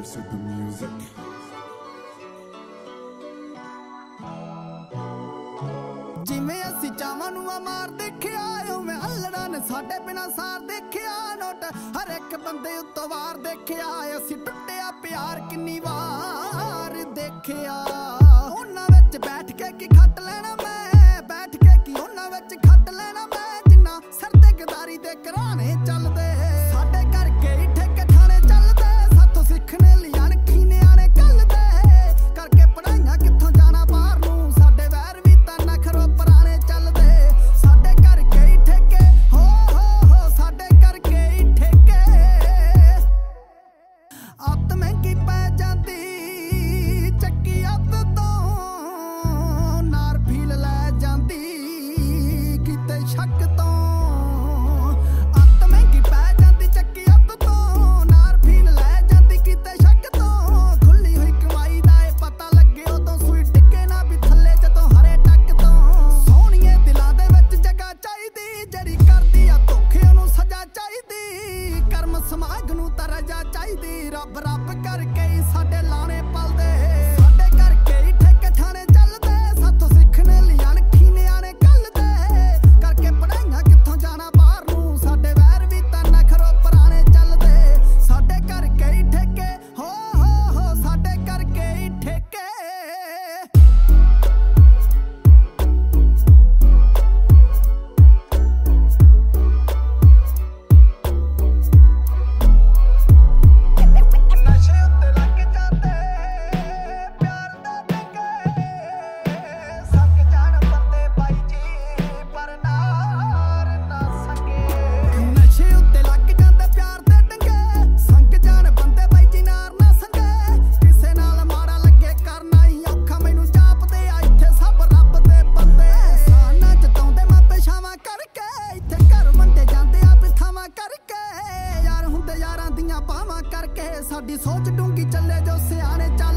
verse the music. ਜਿਵੇਂ ਅਸੀਂ ਚਾਵਾਂ ਨੂੰ ਮਾਰ ਦੇਖਿਆ ਓ ਮੈਂ ਹੱਲੜਾ ਨੇ ਸਾਡੇ ਬਿਨਾ ਸਾਰ ਦੇਖਿਆ, ਨੋਟ ਹਰ ਇੱਕ ਬੰਦੇ ਉੱਤੋਂ ਵਾਰ ਦੇਖਿਆ, ਅਸੀਂ ਭਾਗ ਨੂੰ ਤਰਜਾ ਚਾਹੀਦੀ। ਰੱਬ ਰੱਬ ਕਰਕੇ ਸਾਡੇ ਲਾਣੇ ਸਾਡੀ ਸੋਚ ਡੂੰਗੀ ਚੱਲੇ ਜੋ ਸਿਆਣੇ ਚਾ